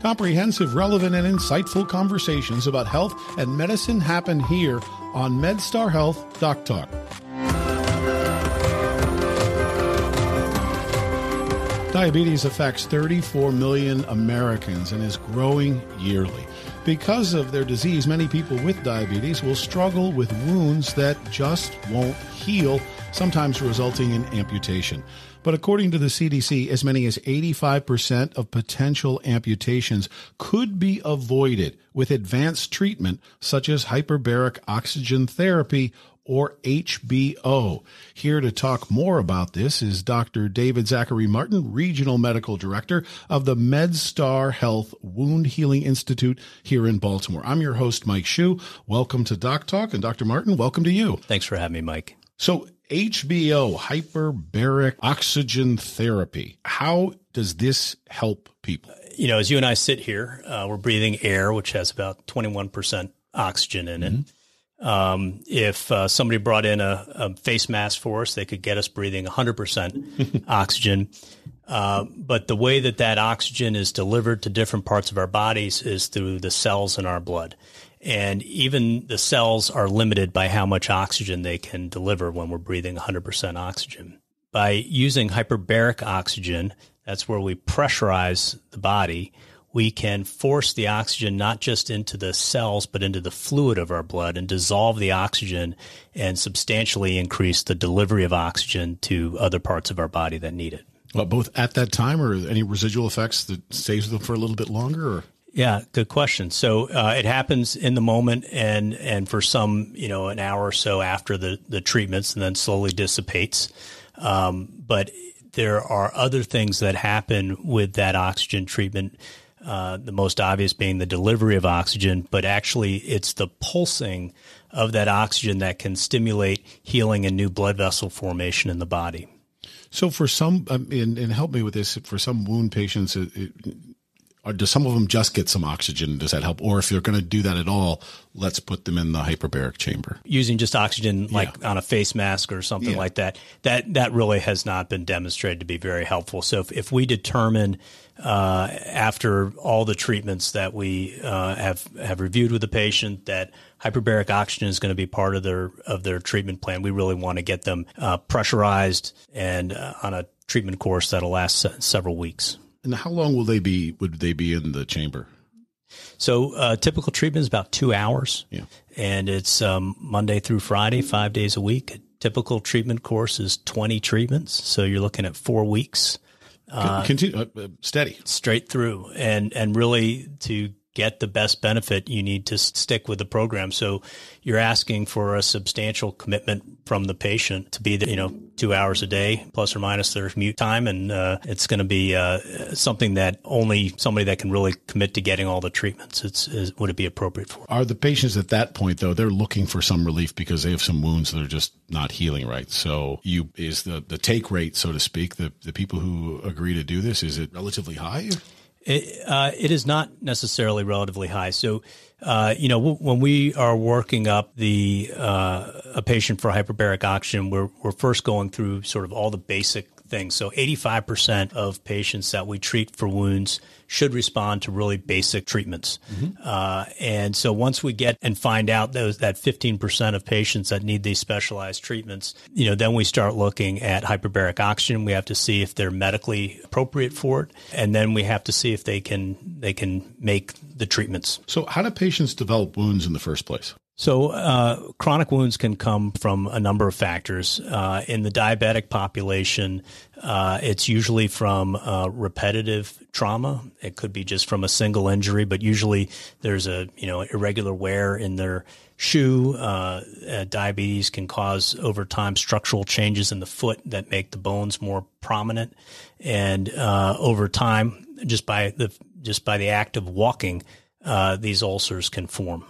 Comprehensive, relevant, and insightful conversations about health and medicine happen here on MedStar Health Doc Talk. Diabetes affects 34 million Americans and is growing yearly. Because of their disease, many people with diabetes will struggle with wounds that just won't heal, sometimes resulting in amputation. But according to the CDC, as many as 85% of potential amputations could be avoided with advanced treatment such as hyperbaric oxygen therapy or HBO. Here to talk more about this is Dr. David Zachary Martin, Regional Medical Director of the MedStar Health Wound Healing Institute here in Baltimore. I'm your host, Mike Schuh. Welcome to Doc Talk. And Dr. Martin, welcome to you. Thanks for having me, Mike. So, HBO, hyperbaric oxygen therapy, how does this help people? You know, as you and I sit here, uh, we're breathing air, which has about 21% oxygen in it. Mm-hmm. Um, if uh, somebody brought in a, a, face mask for us, they could get us breathing 100% oxygen. Uh, but the way that that oxygen is delivered to different parts of our bodies is through the cells in our blood. And even the cells are limited by how much oxygen they can deliver when we're breathing 100% oxygen. By using hyperbaric oxygen, that's where we pressurize the body we can force the oxygen not just into the cells, but into the fluid of our blood and dissolve the oxygen and substantially increase the delivery of oxygen to other parts of our body that need it. Well, both at that time or any residual effects that stays with them for a little bit longer or? Yeah, good question. So uh, it happens in the moment, and and for some, you know, an hour or so after the the treatments, and then slowly dissipates. Um, but there are other things that happen with that oxygen treatment uh, the most obvious being the delivery of oxygen, but actually it's the pulsing of that oxygen that can stimulate healing and new blood vessel formation in the body. So, for some, um, and, and, help me with this, for some wound patients, it, it, or do some of them just get some oxygen? Does that help? Or if you're going to do that at all, let's put them in the hyperbaric chamber. Using just oxygen, like yeah. on a face mask or something yeah. like that, that that really has not been demonstrated to be very helpful. So if, if we determine uh, after all the treatments that we uh, have have reviewed with the patient that hyperbaric oxygen is going to be part of their of their treatment plan, we really want to get them uh, pressurized and uh, on a treatment course that'll last several weeks. And how long will they be? Would they be in the chamber? So uh, typical treatment is about two hours. Yeah. And it's um, Monday through Friday, five days a week. A typical treatment course is 20 treatments. So you're looking at four weeks. Uh, Continue, uh, uh, steady. Straight through. And, and really to get the best benefit, you need to stick with the program. So you're asking for a substantial commitment from the patient to be there, you know, two hours a day, plus or minus their commute time. And uh, it's going to be uh, something that only somebody that can really commit to getting all the treatments it's, is, would it be appropriate for. Are the patients at that point, though, they're looking for some relief because they have some wounds that are just not healing right. So you is the, the take rate, so to speak, the, the people who agree to do this, is it relatively high? It, uh, it is not necessarily relatively high. So, uh, you know, w- when we are working up the uh, a patient for hyperbaric oxygen, we're we're first going through sort of all the basic things. So 85% of patients that we treat for wounds should respond to really basic treatments. Mm-hmm. Uh, and so once we get and find out those that 15% of patients that need these specialized treatments, you know, then we start looking at hyperbaric oxygen. We have to see if they're medically appropriate for it, and then we have to see if they can they can make the treatments. So how do patients develop wounds in the first place? So, uh, chronic wounds can come from a number of factors. Uh, in the diabetic population, uh, it's usually from uh, repetitive trauma. It could be just from a single injury, but usually there's a you know irregular wear in their shoe. Uh, uh, diabetes can cause over time structural changes in the foot that make the bones more prominent, and over time, just by the just by the act of walking, these ulcers can form.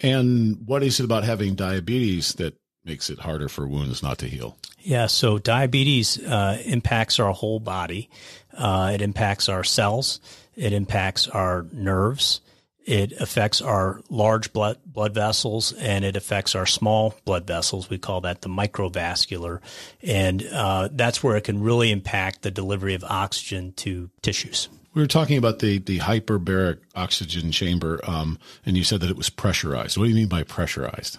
And what is it about having diabetes that makes it harder for wounds not to heal? Yeah, so diabetes uh, impacts our whole body. Uh, it impacts our cells. It impacts our nerves. It affects our large blood blood vessels and it affects our small blood vessels. We call that the microvascular, and uh, that's where it can really impact the delivery of oxygen to tissues. We were talking about the, the hyperbaric oxygen chamber, um, and you said that it was pressurized. What do you mean by pressurized?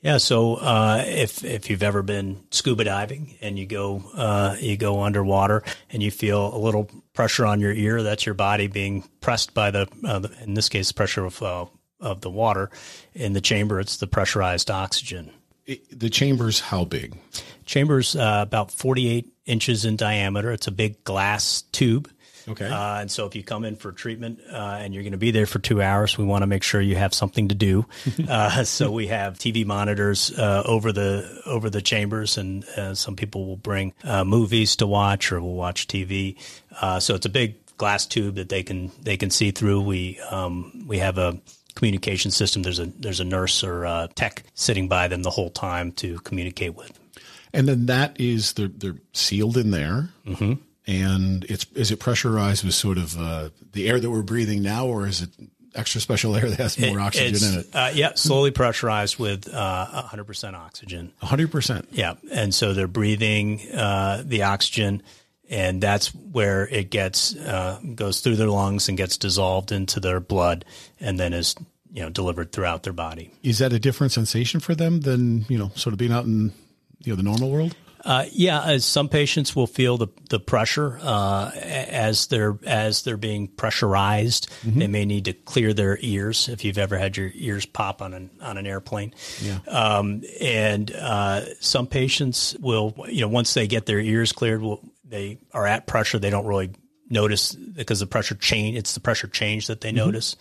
Yeah, so uh, if if you've ever been scuba diving and you go uh, you go underwater and you feel a little pressure on your ear, that's your body being pressed by the, uh, in this case pressure of uh, of the water. In the chamber, it's the pressurized oxygen. It, the chamber's how big? Chamber's uh, about forty eight inches in diameter. It's a big glass tube Okay. Uh, and so if you come in for treatment uh, and you're going to be there for two hours, we want to make sure you have something to do. uh, so we have TV monitors uh, over the over the chambers, and uh, some people will bring uh, movies to watch or will watch TV. so it's a big glass tube that they can they can see through. We um, we have a communication system. There's a there's a nurse or a tech sitting by them the whole time to communicate with. And then that is they're they're sealed in there. Mm-hmm and it's is it pressurized with sort of uh, the air that we're breathing now, or is it extra special air that has more it, oxygen in it? Uh, yeah, slowly pressurized with uh, 100% oxygen. 100%. Yeah, and so they're breathing uh, the oxygen, and that's where it gets uh, goes through their lungs and gets dissolved into their blood, and then is you know delivered throughout their body. Is that a different sensation for them than you know sort of being out in you know the normal world? Uh, yeah, as some patients will feel the the pressure uh, as they're as they're being pressurized. Mm-hmm. They may need to clear their ears if you've ever had your ears pop on an on an airplane. Yeah. Um, and uh, some patients will, you know, once they get their ears cleared, will, they are at pressure. They don't really notice because the pressure change. It's the pressure change that they mm-hmm. notice.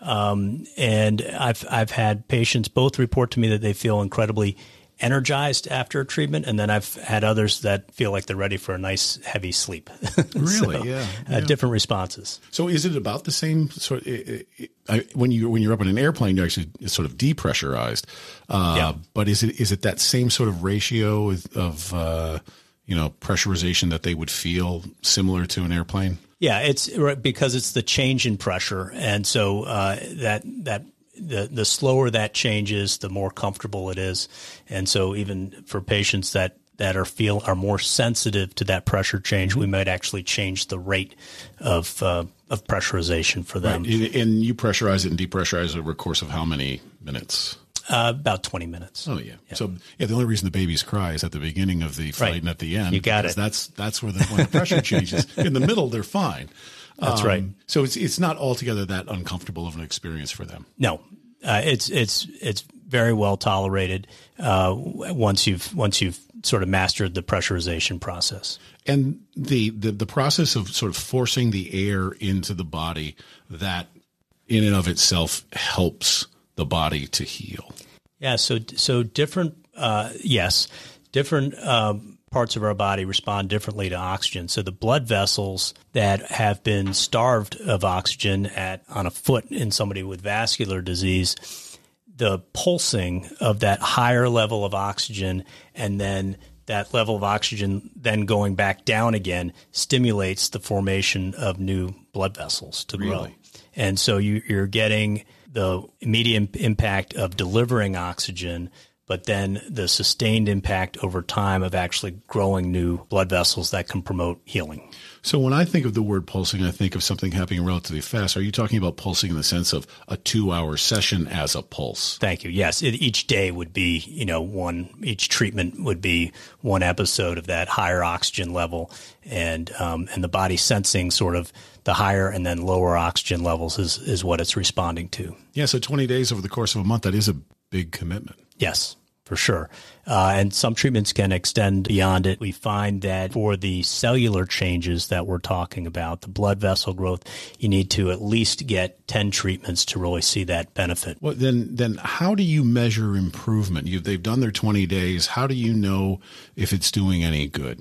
Um, and I've I've had patients both report to me that they feel incredibly energized after a treatment, and then I've had others that feel like they're ready for a nice heavy sleep. really, so, yeah, yeah. Uh, different responses. So, is it about the same sort? I, when you when you're up in an airplane, you're actually sort of depressurized. Uh, yeah. But is it is it that same sort of ratio of uh, you know pressurization that they would feel similar to an airplane? Yeah, it's because it's the change in pressure, and so uh, that that the the slower that changes, the more comfortable it is. And so even for patients that that are feel are more sensitive to that pressure change, we might actually change the rate of uh, of pressurization for them. Right. And you pressurize it and depressurize it over a course of how many minutes? Uh, about 20 minutes. Oh yeah. yeah. So yeah, the only reason the babies cry is at the beginning of the flight right. and at the end. You got it. That's that's where the, when the pressure changes. In the middle, they're fine. That's um, right. So it's it's not altogether that uncomfortable of an experience for them. No, uh, it's it's it's very well tolerated uh, once you've once you've sort of mastered the pressurization process. And the, the the process of sort of forcing the air into the body that in and of itself helps the body to heal. Yeah. So so different. Uh, yes, different. Um, parts of our body respond differently to oxygen. So the blood vessels that have been starved of oxygen at on a foot in somebody with vascular disease, the pulsing of that higher level of oxygen and then that level of oxygen then going back down again stimulates the formation of new blood vessels to grow. Really? And so you, you're getting the immediate impact of delivering oxygen but then the sustained impact over time of actually growing new blood vessels that can promote healing. So when I think of the word pulsing, I think of something happening relatively fast. Are you talking about pulsing in the sense of a two-hour session as a pulse? Thank you. Yes, it, each day would be, you know, one. Each treatment would be one episode of that higher oxygen level, and um, and the body sensing sort of the higher and then lower oxygen levels is is what it's responding to. Yeah. So twenty days over the course of a month, that is a big commitment. Yes for sure. Uh, and some treatments can extend beyond it. We find that for the cellular changes that we're talking about, the blood vessel growth, you need to at least get 10 treatments to really see that benefit. Well, then, then how do you measure improvement? You, they've done their 20 days. How do you know if it's doing any good?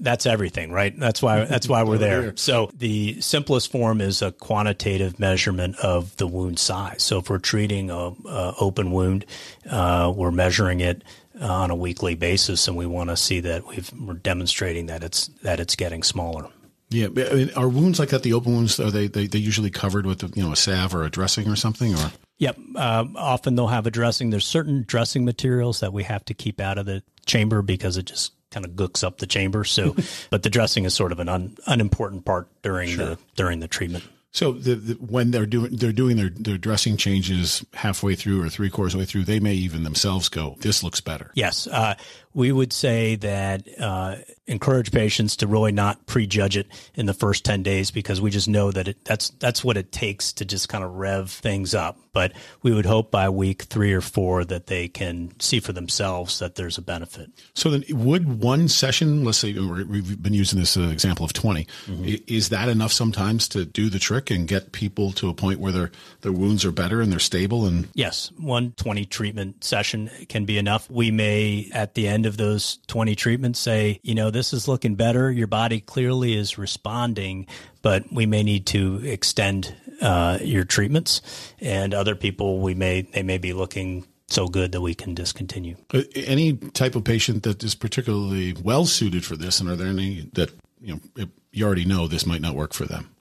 That's everything, right? That's why that's why we're there. So the simplest form is a quantitative measurement of the wound size. So if we're treating a, a open wound, uh, we're measuring it on a weekly basis, and we want to see that we are demonstrating that it's that it's getting smaller. Yeah, I mean, are wounds like that the open wounds? Are they they they usually covered with you know a salve or a dressing or something or? Yep. Uh, often they'll have a dressing. There's certain dressing materials that we have to keep out of the chamber because it just kind of gooks up the chamber. So, but the dressing is sort of an un, unimportant part during sure. the during the treatment. So the, the, when they're doing they're doing their, their dressing changes halfway through or three quarters way through, they may even themselves go, "This looks better." Yes, uh, we would say that uh, encourage patients to really not prejudge it in the first 10 days because we just know that it, that's that's what it takes to just kind of rev things up. But we would hope by week 3 or 4 that they can see for themselves that there's a benefit. So then would one session let's say we've been using this uh, example of 20 mm-hmm. is that enough sometimes to do the trick and get people to a point where their their wounds are better and they're stable and yes. One 20 treatment session can be enough. We may at the end of those 20 treatments say you know this this is looking better. Your body clearly is responding, but we may need to extend uh, your treatments. And other people, we may they may be looking so good that we can discontinue. Uh, any type of patient that is particularly well suited for this, and are there any that you know you already know this might not work for them?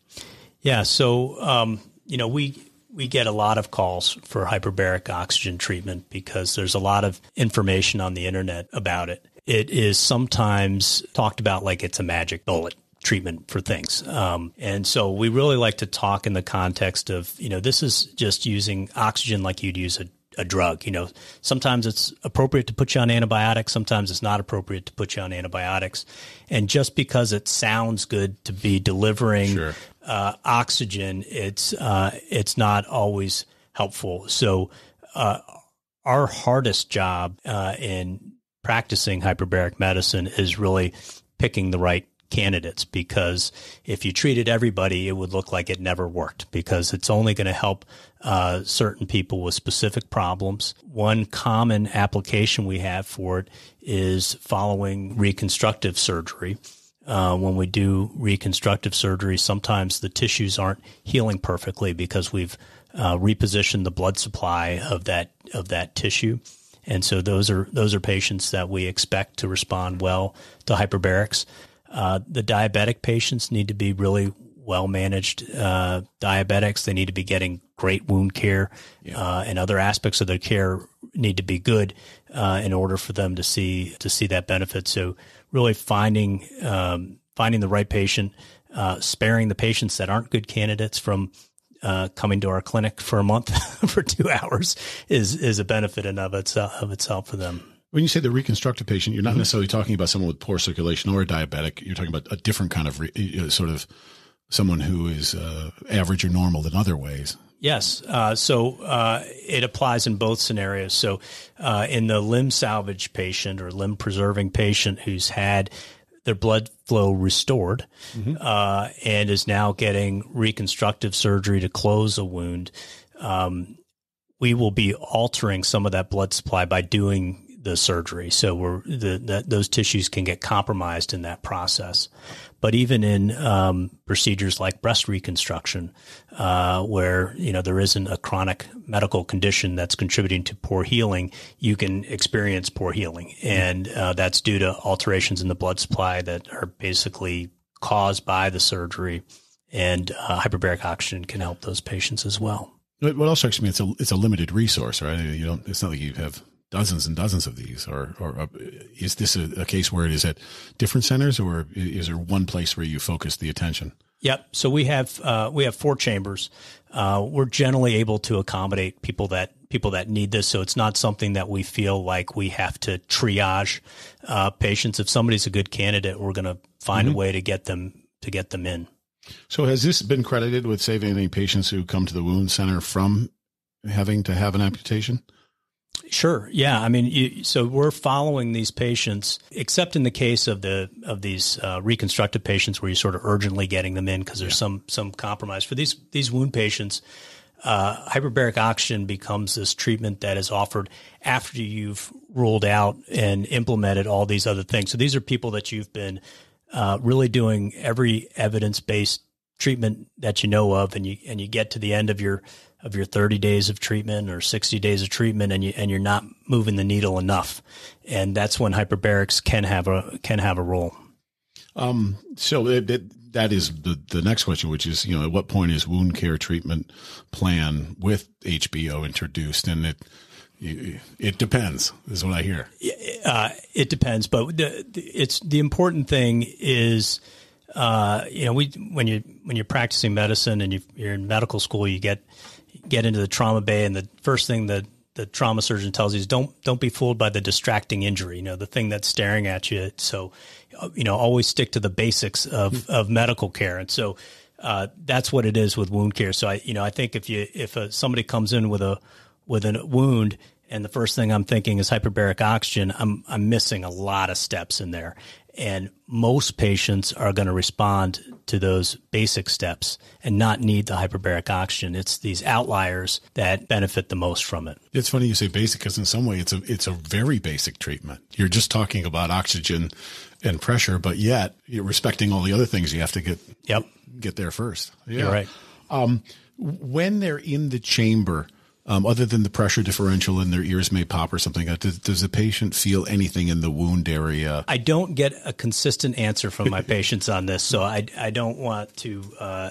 Yeah, so um, you know we we get a lot of calls for hyperbaric oxygen treatment because there's a lot of information on the internet about it it is sometimes talked about like it's a magic bullet treatment for things. Um, and so we really like to talk in the context of, you know, this is just using oxygen like you'd use a, a drug. You know, sometimes it's appropriate to put you on antibiotics, sometimes it's not appropriate to put you on antibiotics. And just because it sounds good to be delivering sure. uh, oxygen, it's uh, it's not always helpful. So uh, our hardest job uh, in practicing hyperbaric medicine is really picking the right candidates because if you treated everybody, it would look like it never worked because it's only going to help uh, certain people with specific problems. One common application we have for it is following reconstructive surgery. Uh, when we do reconstructive surgery, sometimes the tissues aren't healing perfectly because we've uh, repositioned the blood supply of that of that tissue. And so those are those are patients that we expect to respond well to hyperbarics. Uh, the diabetic patients need to be really well managed uh, diabetics. They need to be getting great wound care, yeah. uh, and other aspects of their care need to be good uh, in order for them to see to see that benefit. So really finding um, finding the right patient, uh, sparing the patients that aren't good candidates from uh, coming to our clinic for a month for two hours is is a benefit in of itself of itself for them. When you say the reconstructive patient, you're not mm-hmm. necessarily talking about someone with poor circulation or a diabetic. You're talking about a different kind of re, uh, sort of someone who is uh, average or normal in other ways. Yes. Uh, so uh, it applies in both scenarios. So uh, in the limb salvage patient or limb preserving patient who's had their blood flow restored mm-hmm. uh, and is now getting reconstructive surgery to close a wound, um, we will be altering some of that blood supply by doing the surgery. So we're the, those tissues can get compromised in that process. But even in um, procedures like breast reconstruction, uh, where you know there isn't a chronic medical condition that's contributing to poor healing, you can experience poor healing, and uh, that's due to alterations in the blood supply that are basically caused by the surgery. And uh, hyperbaric oxygen can help those patients as well. What also strikes me, it's a it's a limited resource, right? You don't. It's not like you have dozens and dozens of these, or, or uh, is this a, a, case where it is at different centers, or is there one place where you focus the attention? Yep. So we have uh, we have four chambers. Uh, we're generally able to accommodate people that people that need this. So it's not something that we feel like we have to triage uh, patients. If somebody's a good candidate, we're going to find mm-hmm. a way to get them to get them in. So has this been credited with saving any patients who come to the wound center from having to have an amputation? Sure. Yeah. I mean, you, so we're following these patients, except in the case of the of these uh, reconstructive patients, where you're sort of urgently getting them in because there's yeah. some some compromise. For these these wound patients, uh, hyperbaric oxygen becomes this treatment that is offered after you've ruled out and implemented all these other things. So these are people that you've been uh, really doing every evidence based treatment that you know of, and you and you get to the end of your of your 30 days of treatment or 60 days of treatment and you and you're not moving the needle enough. And that's when hyperbarics can have a can have a role. Um, so it, it, that is the, the next question which is you know at what point is wound care treatment plan with hbo introduced? And it it depends is what i hear. Uh, it depends, but the, it's the important thing is, uh, you know, we when you when you're practicing medicine and you, you're in medical school, you get get into the trauma bay, and the first thing that the trauma surgeon tells you is don't don't be fooled by the distracting injury. You know, the thing that's staring at you. So, you know, always stick to the basics of of medical care, and so. Uh, that's what it is with wound care. So I, you know, I think if you if a, somebody comes in with a with a wound and the first thing I'm thinking is hyperbaric oxygen, I'm I'm missing a lot of steps in there. And most patients are going to respond to those basic steps and not need the hyperbaric oxygen. It's these outliers that benefit the most from it. It's funny you say basic because in some way it's a it's a very basic treatment. You're just talking about oxygen and pressure, but yet you're respecting all the other things you have to get yep. get there first. Yeah. You're right. Um, when they're in the chamber, um, other than the pressure differential and their ears may pop or something, does, does, the patient feel anything in the wound area? I don't get a consistent answer from my patients on this, so I, I don't want to uh,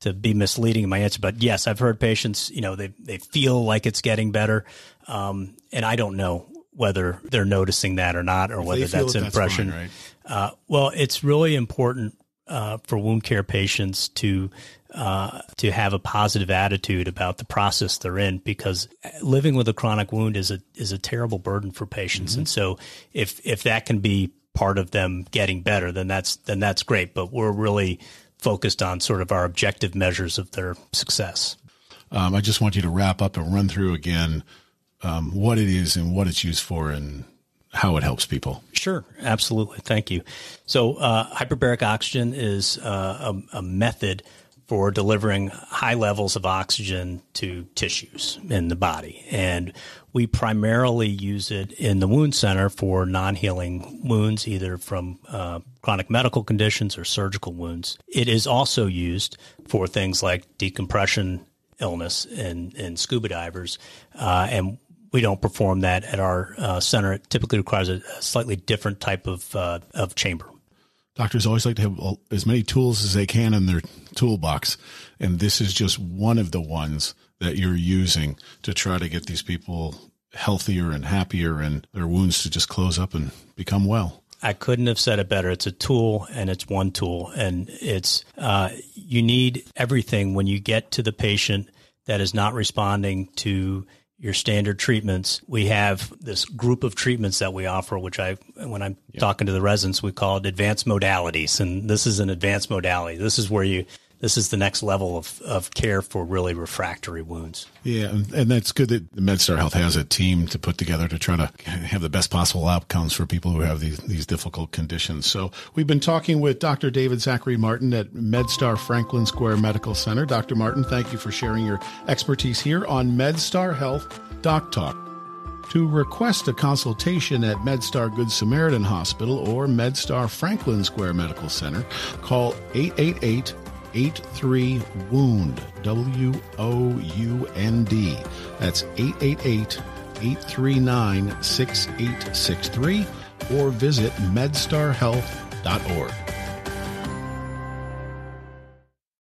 to be misleading in my answer. But yes, I've heard patients, you know, they they feel like it's getting better, um, and I don't know whether they're noticing that or not, or if whether that's that impression. Fine, right? uh, well, it's really important uh, for wound care patients to uh, to have a positive attitude about the process they're in because living with a chronic wound is a is a terrible burden for patients. Mm-hmm. And so if if that can be part of them getting better, then that's then that's great. But we're really focused on sort of our objective measures of their success. Um, I just want you to wrap up and run through again um, what it is and what it's used for and how it helps people. Sure, absolutely. Thank you. So, uh, hyperbaric oxygen is uh, a, a, method for delivering high levels of oxygen to tissues in the body. And we primarily use it in the wound center for non healing wounds, either from uh, chronic medical conditions or surgical wounds. It is also used for things like decompression illness in, in scuba divers. Uh, and we don't perform that at our uh, center. It typically requires a, slightly different type of, uh, of chamber doctors always like to have as many tools as they can in their toolbox. And this is just one of the ones that you're using to try to get these people healthier and happier and their wounds to just close up and become well. I couldn't have said it better. It's a tool and it's one tool. And it's, uh, you need everything when you get to the patient that is not responding to your standard treatments. We have this group of treatments that we offer, which I, when I'm yeah. talking to the residents, we call it advanced modalities. And this is an advanced modality. This is where you this is the next level of, of care for really refractory wounds. Yeah, and and that's good that MedStar Health has a team to put together to try to have the best possible outcomes for people who have these, these difficult conditions. So we've been talking with Dr. David Zachary Martin at MedStar Franklin Square Medical Center. Dr. Martin, thank you for sharing your expertise here on MedStar Health Doc Talk. To request a consultation at MedStar Good Samaritan Hospital or MedStar Franklin Square Medical Center, call 888 83 Wound, W O U N D. That's 888 839 6863 or visit medstarhealth.org.